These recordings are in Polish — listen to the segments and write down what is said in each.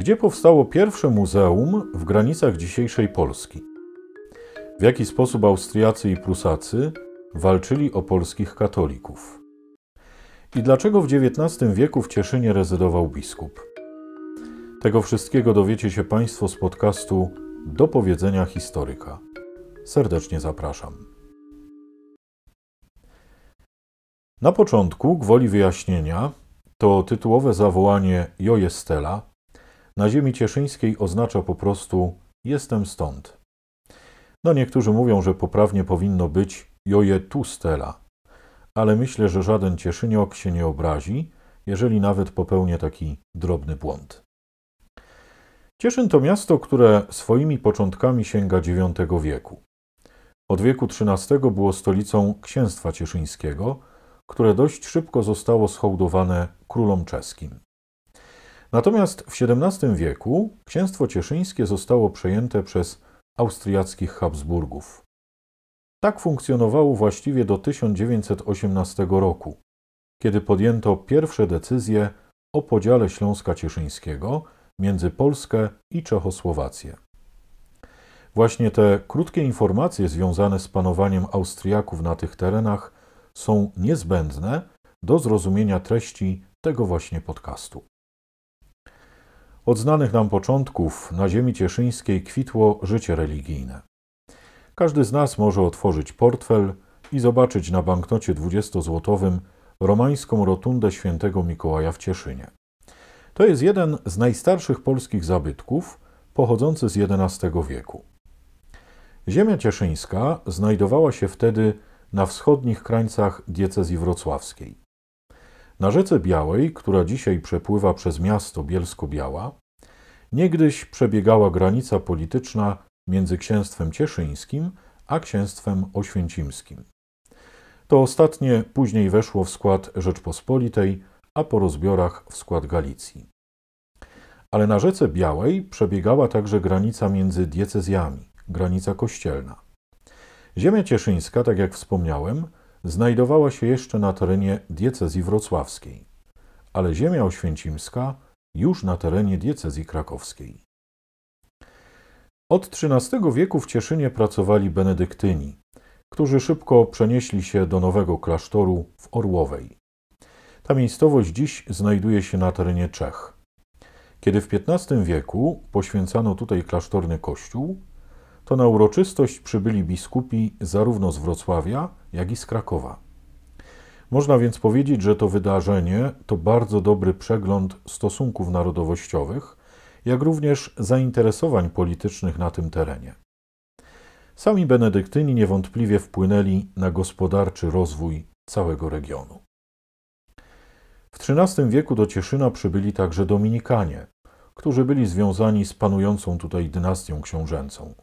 Gdzie powstało pierwsze muzeum w granicach dzisiejszej Polski? W jaki sposób Austriacy i Prusacy walczyli o polskich katolików? I dlaczego w XIX wieku w Cieszynie rezydował biskup? Tego wszystkiego dowiecie się Państwo z podcastu Do powiedzenia historyka. Serdecznie zapraszam. Na początku, gwoli wyjaśnienia, to tytułowe zawołanie Jo Jestela na ziemi cieszyńskiej oznacza po prostu jestem stąd. No niektórzy mówią, że poprawnie powinno być Joje tu stela, ale myślę, że żaden cieszyniok się nie obrazi, jeżeli nawet popełnię taki drobny błąd. Cieszyn to miasto, które swoimi początkami sięga IX wieku. Od wieku XIII było stolicą księstwa cieszyńskiego, które dość szybko zostało schołdowane królom czeskim. Natomiast w XVII wieku księstwo cieszyńskie zostało przejęte przez austriackich Habsburgów. Tak funkcjonowało właściwie do 1918 roku, kiedy podjęto pierwsze decyzje o podziale Śląska Cieszyńskiego między Polskę i Czechosłowację. Właśnie te krótkie informacje związane z panowaniem Austriaków na tych terenach są niezbędne do zrozumienia treści tego właśnie podcastu. Od znanych nam początków na ziemi cieszyńskiej kwitło życie religijne. Każdy z nas może otworzyć portfel i zobaczyć na banknocie 20-złotowym romańską rotundę świętego Mikołaja w Cieszynie. To jest jeden z najstarszych polskich zabytków, pochodzący z XI wieku. Ziemia cieszyńska znajdowała się wtedy na wschodnich krańcach diecezji wrocławskiej. Na rzece Białej, która dzisiaj przepływa przez miasto Bielsko-Biała, niegdyś przebiegała granica polityczna między księstwem cieszyńskim a księstwem oświęcimskim. To ostatnie później weszło w skład Rzeczpospolitej, a po rozbiorach w skład Galicji. Ale na rzece Białej przebiegała także granica między diecezjami, granica kościelna. Ziemia cieszyńska, tak jak wspomniałem, znajdowała się jeszcze na terenie diecezji wrocławskiej, ale ziemia oświęcimska już na terenie diecezji krakowskiej. Od XIII wieku w Cieszynie pracowali benedyktyni, którzy szybko przenieśli się do nowego klasztoru w Orłowej. Ta miejscowość dziś znajduje się na terenie Czech. Kiedy w XV wieku poświęcano tutaj klasztorny kościół, to na uroczystość przybyli biskupi zarówno z Wrocławia, jak i z Krakowa. Można więc powiedzieć, że to wydarzenie to bardzo dobry przegląd stosunków narodowościowych, jak również zainteresowań politycznych na tym terenie. Sami benedyktyni niewątpliwie wpłynęli na gospodarczy rozwój całego regionu. W XIII wieku do Cieszyna przybyli także Dominikanie, którzy byli związani z panującą tutaj dynastią książęcą.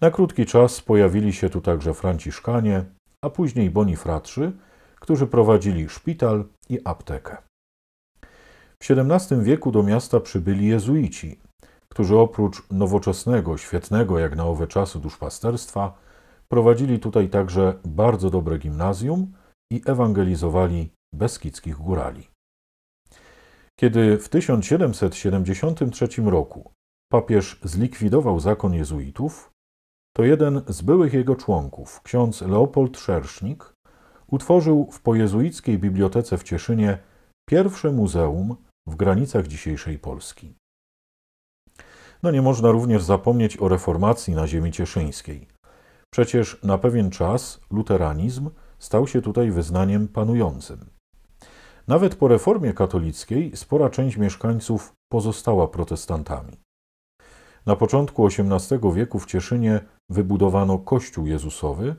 Na krótki czas pojawili się tu także Franciszkanie, a później Bonifratrzy, którzy prowadzili szpital i aptekę. W XVII wieku do miasta przybyli jezuici, którzy oprócz nowoczesnego, świetnego jak na owe czasy duszpasterstwa, prowadzili tutaj także bardzo dobre gimnazjum i ewangelizowali beskidzkich górali. Kiedy w 1773 roku papież zlikwidował zakon jezuitów, to jeden z byłych jego członków, ksiądz Leopold Szersznik, utworzył w pojezuickiej bibliotece w Cieszynie pierwsze muzeum w granicach dzisiejszej Polski. No nie można również zapomnieć o reformacji na ziemi cieszyńskiej. Przecież na pewien czas luteranizm stał się tutaj wyznaniem panującym. Nawet po reformie katolickiej spora część mieszkańców pozostała protestantami. Na początku XVIII wieku w Cieszynie wybudowano Kościół Jezusowy,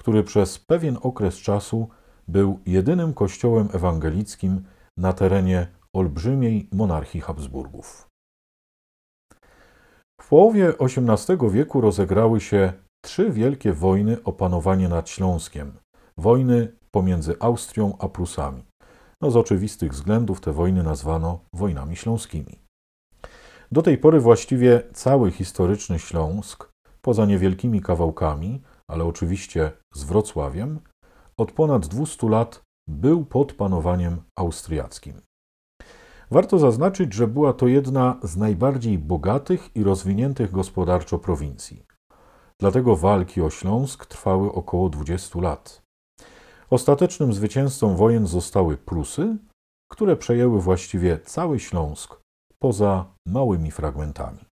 który przez pewien okres czasu był jedynym kościołem ewangelickim na terenie olbrzymiej monarchii Habsburgów. W połowie XVIII wieku rozegrały się trzy wielkie wojny o panowanie nad Śląskiem, wojny pomiędzy Austrią a Prusami. No z oczywistych względów te wojny nazwano wojnami śląskimi. Do tej pory właściwie cały historyczny Śląsk, poza niewielkimi kawałkami, ale oczywiście z Wrocławiem, od ponad 200 lat był pod panowaniem austriackim. Warto zaznaczyć, że była to jedna z najbardziej bogatych i rozwiniętych gospodarczo prowincji. Dlatego walki o Śląsk trwały około 20 lat. Ostatecznym zwycięzcą wojen zostały Prusy, które przejęły właściwie cały Śląsk, poza małymi fragmentami.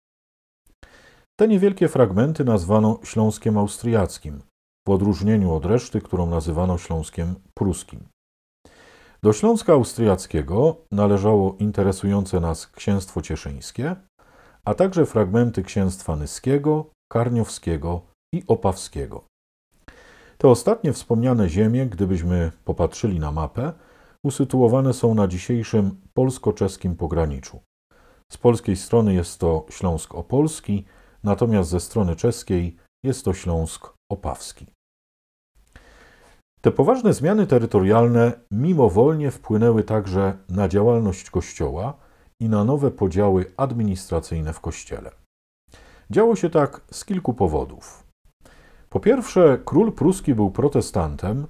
Te niewielkie fragmenty nazwano Śląskiem Austriackim, w odróżnieniu od reszty, którą nazywano Śląskiem Pruskim. Do Śląska Austriackiego należało interesujące nas Księstwo Cieszyńskie, a także fragmenty Księstwa Nyskiego, Karniowskiego i Opawskiego. Te ostatnie wspomniane ziemie, gdybyśmy popatrzyli na mapę, usytuowane są na dzisiejszym polsko-czeskim pograniczu. Z polskiej strony jest to Śląsk Opolski, natomiast ze strony czeskiej jest to Śląsk Opawski. Te poważne zmiany terytorialne mimowolnie wpłynęły także na działalność Kościoła i na nowe podziały administracyjne w Kościele. Działo się tak z kilku powodów. Po pierwsze, król pruski był protestantem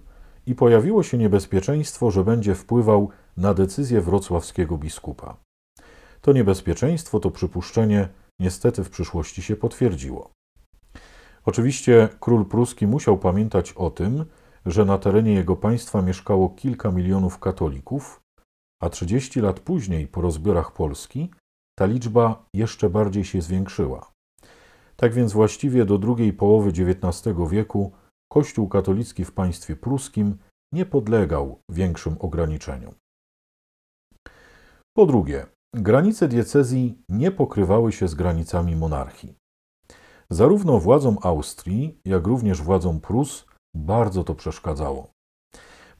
i pojawiło się niebezpieczeństwo, że będzie wpływał na decyzję wrocławskiego biskupa. To niebezpieczeństwo, to przypuszczenie niestety w przyszłości się potwierdziło. Oczywiście król pruski musiał pamiętać o tym, że na terenie jego państwa mieszkało kilka milionów katolików, a 30 lat później, po rozbiorach Polski, ta liczba jeszcze bardziej się zwiększyła. Tak więc właściwie do drugiej połowy XIX wieku Kościół katolicki w państwie pruskim nie podlegał większym ograniczeniom. Po drugie, granice diecezji nie pokrywały się z granicami monarchii. Zarówno władzom Austrii, jak również władzom Prus bardzo to przeszkadzało.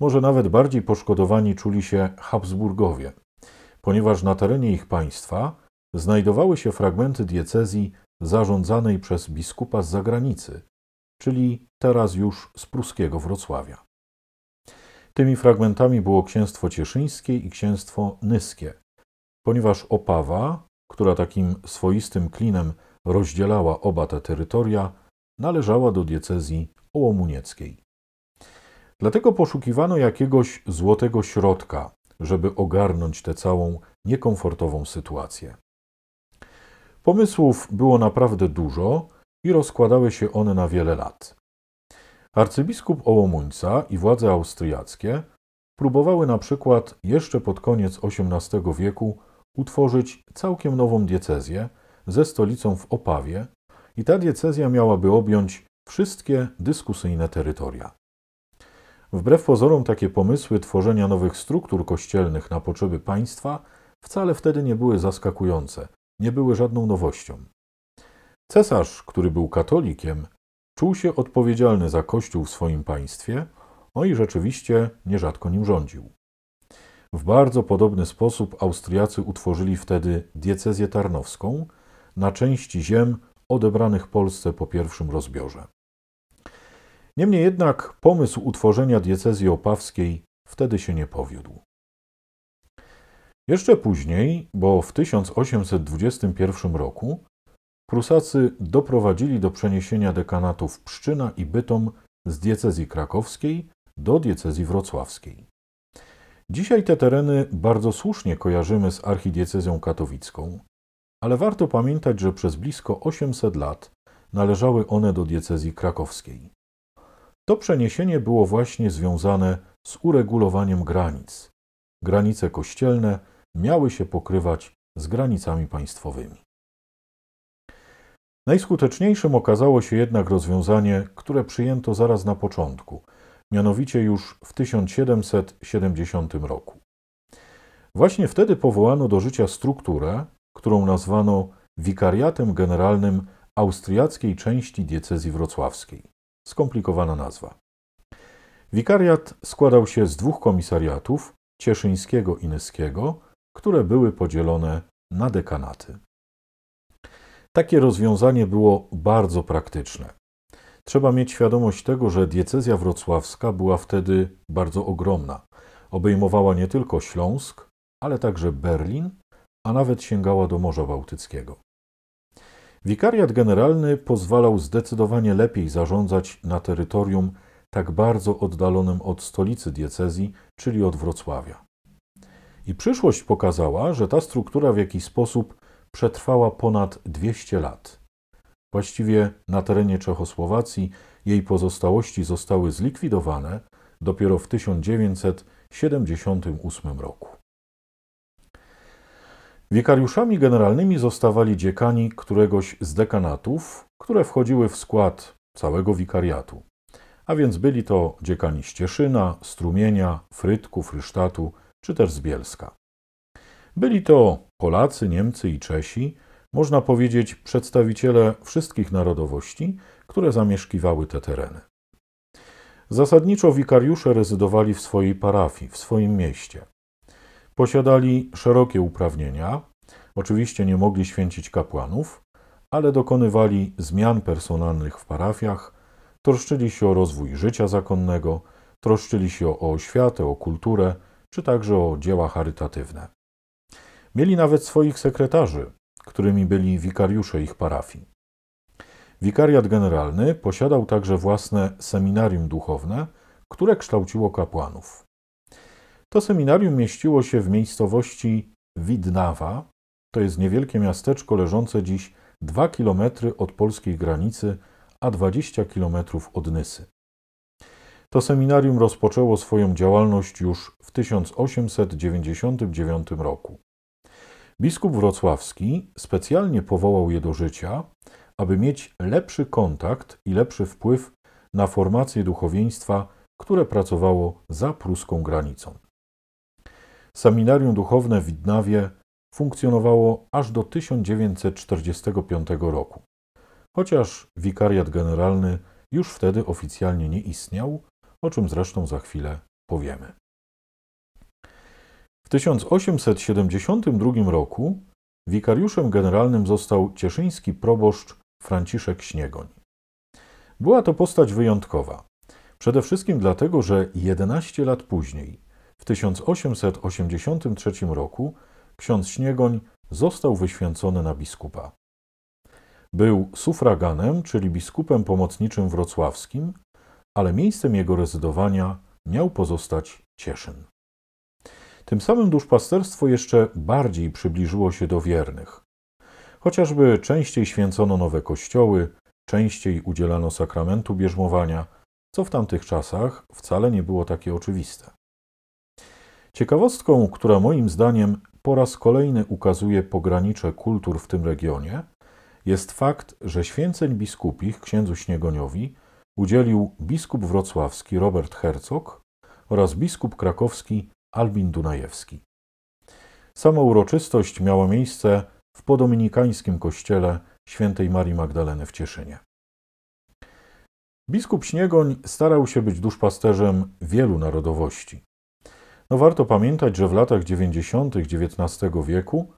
Może nawet bardziej poszkodowani czuli się Habsburgowie, ponieważ na terenie ich państwa znajdowały się fragmenty diecezji zarządzanej przez biskupa z zagranicy, czyli teraz już z pruskiego Wrocławia. Tymi fragmentami było księstwo cieszyńskie i księstwo nyskie, ponieważ Opawa, która takim swoistym klinem rozdzielała oba te terytoria, należała do diecezji ołomunieckiej. Dlatego poszukiwano jakiegoś złotego środka, żeby ogarnąć tę całą niekomfortową sytuację. Pomysłów było naprawdę dużo i rozkładały się one na wiele lat. Arcybiskup Ołomuńca i władze austriackie próbowały na przykład jeszcze pod koniec XVIII wieku utworzyć całkiem nową diecezję ze stolicą w Opawie i ta diecezja miałaby objąć wszystkie dyskusyjne terytoria. Wbrew pozorom takie pomysły tworzenia nowych struktur kościelnych na potrzeby państwa wcale wtedy nie były zaskakujące, nie były żadną nowością. Cesarz, który był katolikiem, czuł się odpowiedzialny za Kościół w swoim państwie, no i rzeczywiście nierzadko nim rządził. W bardzo podobny sposób Austriacy utworzyli wtedy diecezję tarnowską na części ziem odebranych Polsce po pierwszym rozbiorze. Niemniej jednak pomysł utworzenia diecezji opawskiej wtedy się nie powiódł. Jeszcze później, bo w 1821 roku, Prusacy doprowadzili do przeniesienia dekanatów Pszczyna i Bytom z diecezji krakowskiej do diecezji wrocławskiej. Dzisiaj te tereny bardzo słusznie kojarzymy z archidiecezją katowicką, ale warto pamiętać, że przez blisko 800 lat należały one do diecezji krakowskiej. To przeniesienie było właśnie związane z uregulowaniem granic. Granice kościelne miały się pokrywać z granicami państwowymi. Najskuteczniejszym okazało się jednak rozwiązanie, które przyjęto zaraz na początku, mianowicie już w 1770 roku. Właśnie wtedy powołano do życia strukturę, którą nazwano Wikariatem Generalnym Austriackiej Części Diecezji Wrocławskiej. Skomplikowana nazwa. Wikariat składał się z dwóch komisariatów, cieszyńskiego i nyskiego, które były podzielone na dekanaty. Takie rozwiązanie było bardzo praktyczne. Trzeba mieć świadomość tego, że diecezja wrocławska była wtedy bardzo ogromna. Obejmowała nie tylko Śląsk, ale także Berlin, a nawet sięgała do Morza Bałtyckiego. Wikariat generalny pozwalał zdecydowanie lepiej zarządzać na terytorium tak bardzo oddalonym od stolicy diecezji, czyli od Wrocławia. I przyszłość pokazała, że ta struktura w jakiś sposób przetrwała ponad 200 lat. Właściwie na terenie Czechosłowacji jej pozostałości zostały zlikwidowane dopiero w 1978 roku. Wikariuszami generalnymi zostawali dziekani któregoś z dekanatów, które wchodziły w skład całego wikariatu. A więc byli to dziekani z Cieszyna, Strumienia, Frytku, Frysztatu czy też z Bielska. Byli to Polacy, Niemcy i Czesi, można powiedzieć przedstawiciele wszystkich narodowości, które zamieszkiwały te tereny. Zasadniczo wikariusze rezydowali w swojej parafii, w swoim mieście. Posiadali szerokie uprawnienia, oczywiście nie mogli święcić kapłanów, ale dokonywali zmian personalnych w parafiach, troszczyli się o rozwój życia zakonnego, troszczyli się o oświatę, o kulturę, czy także o dzieła charytatywne. Mieli nawet swoich sekretarzy, którymi byli wikariusze ich parafii. Wikariat generalny posiadał także własne seminarium duchowne, które kształciło kapłanów. To seminarium mieściło się w miejscowości Widnawa, to jest niewielkie miasteczko leżące dziś 2 km od polskiej granicy, a 20 km od Nysy. To seminarium rozpoczęło swoją działalność już w 1899 roku. Biskup wrocławski specjalnie powołał je do życia, aby mieć lepszy kontakt i lepszy wpływ na formację duchowieństwa, które pracowało za pruską granicą. Seminarium duchowne w Widnawie funkcjonowało aż do 1945 roku, chociaż wikariat generalny już wtedy oficjalnie nie istniał, o czym zresztą za chwilę powiemy. W 1872 roku wikariuszem generalnym został cieszyński proboszcz Franciszek Śniegoń. Była to postać wyjątkowa. Przede wszystkim dlatego, że 11 lat później, w 1883 roku, ksiądz Śniegoń został wyświęcony na biskupa. Był sufraganem, czyli biskupem pomocniczym wrocławskim, ale miejscem jego rezydowania miał pozostać Cieszyn. Tym samym duszpasterstwo jeszcze bardziej przybliżyło się do wiernych. Chociażby częściej święcono nowe kościoły, częściej udzielano sakramentu bierzmowania, co w tamtych czasach wcale nie było takie oczywiste. Ciekawostką, która moim zdaniem po raz kolejny ukazuje pogranicze kultur w tym regionie, jest fakt, że święceń biskupich księdzu Śniegoniowi udzielił biskup wrocławski Robert Herzog oraz biskup krakowski Albin Dunajewski. Sama uroczystość miała miejsce w podominikańskim kościele świętej Marii Magdaleny w Cieszynie. Biskup Śniegoń starał się być duszpasterzem wielu narodowości. No warto pamiętać, że w latach 90. XIX wieku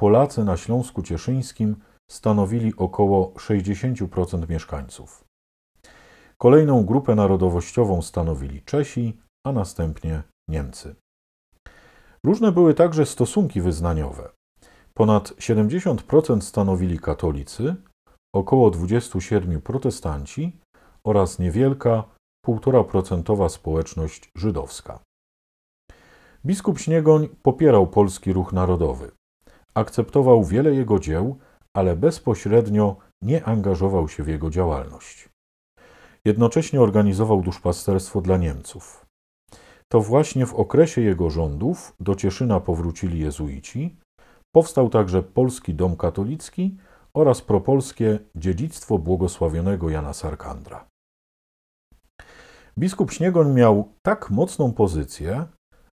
Polacy na Śląsku Cieszyńskim stanowili około 60% mieszkańców. Kolejną grupę narodowościową stanowili Czesi, a następnie Niemcy. Różne były także stosunki wyznaniowe. Ponad 70% stanowili katolicy, około 27% protestanci oraz niewielka, 1,5% społeczność żydowska. Biskup Śniegoń popierał polski ruch narodowy. Akceptował wiele jego dzieł, ale bezpośrednio nie angażował się w jego działalność. Jednocześnie organizował duszpasterstwo dla Niemców. To właśnie w okresie jego rządów do Cieszyna powrócili jezuici, powstał także Polski Dom Katolicki oraz propolskie Dziedzictwo Błogosławionego Jana Sarkandra. Biskup Śniegoń miał tak mocną pozycję,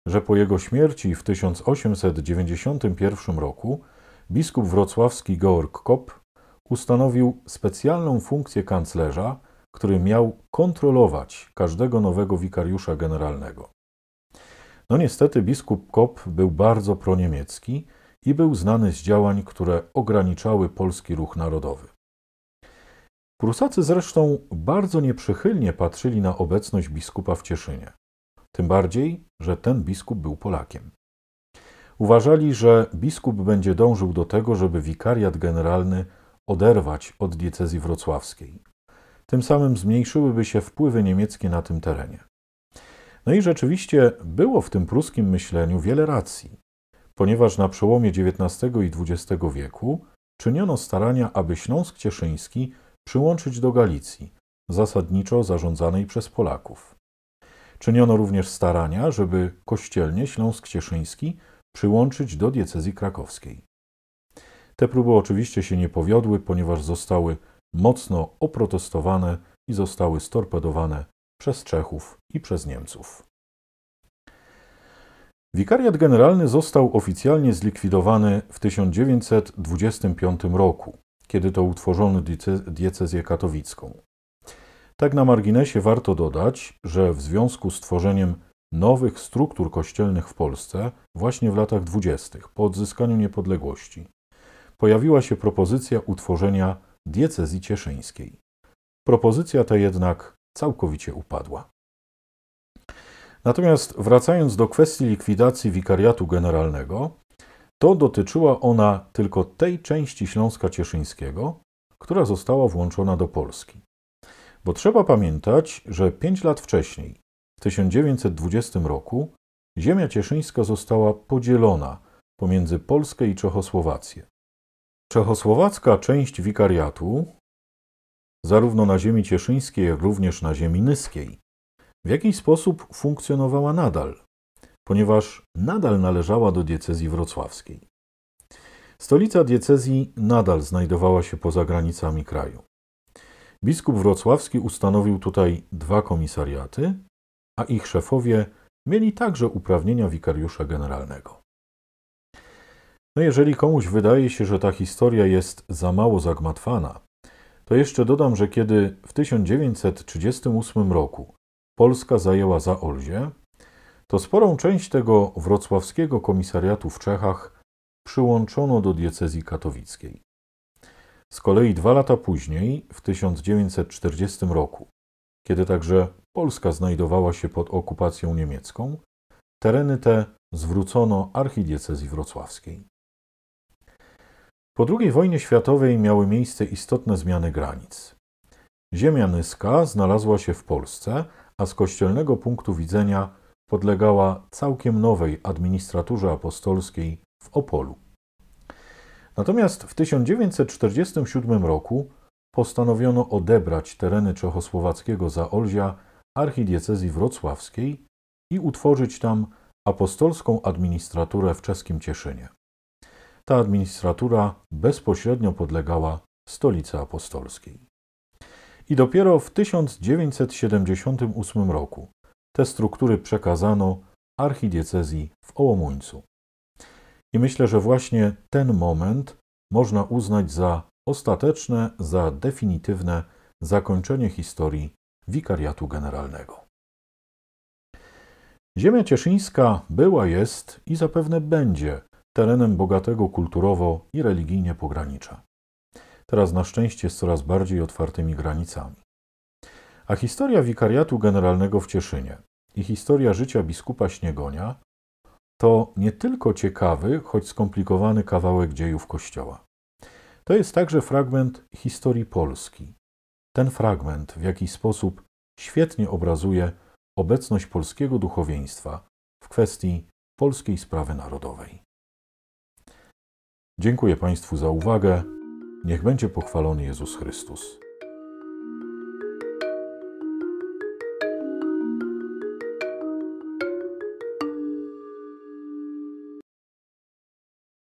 że po jego śmierci w 1891 roku biskup wrocławski Georg Kopp ustanowił specjalną funkcję kanclerza, który miał kontrolować każdego nowego wikariusza generalnego. No niestety biskup Kopp był bardzo proniemiecki i był znany z działań, które ograniczały polski ruch narodowy. Prusacy zresztą bardzo nieprzychylnie patrzyli na obecność biskupa w Cieszynie. Tym bardziej, że ten biskup był Polakiem. Uważali, że biskup będzie dążył do tego, żeby wikariat generalny oderwać od diecezji wrocławskiej. Tym samym zmniejszyłyby się wpływy niemieckie na tym terenie. No i rzeczywiście było w tym pruskim myśleniu wiele racji. ponieważ na przełomie XIX i XX wieku czyniono starania, aby Śląsk Cieszyński przyłączyć do Galicji, zasadniczo zarządzanej przez Polaków. Czyniono również starania, żeby kościelnie Śląsk Cieszyński przyłączyć do diecezji krakowskiej. Te próby oczywiście się nie powiodły, ponieważ zostały mocno oprotestowane i zostały storpedowane przez Czechów i przez Niemców. Wikariat generalny został oficjalnie zlikwidowany w 1925 roku, kiedy to utworzono diecezję katowicką. Tak na marginesie warto dodać, że w związku z tworzeniem nowych struktur kościelnych w Polsce właśnie w latach dwudziestych, po odzyskaniu niepodległości, pojawiła się propozycja utworzenia diecezji cieszyńskiej. Propozycja ta jednak całkowicie upadła. Natomiast wracając do kwestii likwidacji wikariatu generalnego, to dotyczyła ona tylko tej części Śląska Cieszyńskiego, która została włączona do Polski. Bo trzeba pamiętać, że pięć lat wcześniej, w 1920 roku, ziemia cieszyńska została podzielona pomiędzy Polskę i Czechosłowację. Czechosłowacka część wikariatu, zarówno na ziemi cieszyńskiej, jak również na ziemi nyskiej, w jakiś sposób funkcjonowała nadal, ponieważ nadal należała do diecezji wrocławskiej. Stolica diecezji nadal znajdowała się poza granicami kraju. Biskup wrocławski ustanowił tutaj dwa komisariaty, a ich szefowie mieli także uprawnienia wikariusza generalnego. No jeżeli komuś wydaje się, że ta historia jest za mało zagmatwana, to jeszcze dodam, że kiedy w 1938 roku Polska zajęła Zaolzie, to sporą część tego wrocławskiego komisariatu w Czechach przyłączono do diecezji katowickiej. Z kolei dwa lata później, w 1940 roku, kiedy także Polska znajdowała się pod okupacją niemiecką, tereny te zwrócono archidiecezji wrocławskiej. Po II wojnie światowej miały miejsce istotne zmiany granic. Ziemia Nyska znalazła się w Polsce, a z kościelnego punktu widzenia podlegała całkiem nowej administraturze apostolskiej w Opolu. Natomiast w 1947 roku postanowiono odebrać tereny czechosłowackiego Zaolzia archidiecezji wrocławskiej i utworzyć tam apostolską administraturę w czeskim Cieszynie. Ta administratura bezpośrednio podlegała stolicy apostolskiej. I dopiero w 1978 roku te struktury przekazano archidiecezji w Ołomuńcu. I myślę, że właśnie ten moment można uznać za ostateczne, za definitywne zakończenie historii wikariatu generalnego. Ziemia cieszyńska była, jest i zapewne będzie terenem bogatego kulturowo i religijnie pogranicza. Teraz na szczęście z coraz bardziej otwartymi granicami. A historia wikariatu generalnego w Cieszynie i historia życia biskupa Śniegonia to nie tylko ciekawy, choć skomplikowany kawałek dziejów Kościoła. To jest także fragment historii Polski. Ten fragment w jakiś sposób świetnie obrazuje obecność polskiego duchowieństwa w kwestii polskiej sprawy narodowej. Dziękuję Państwu za uwagę. Niech będzie pochwalony Jezus Chrystus.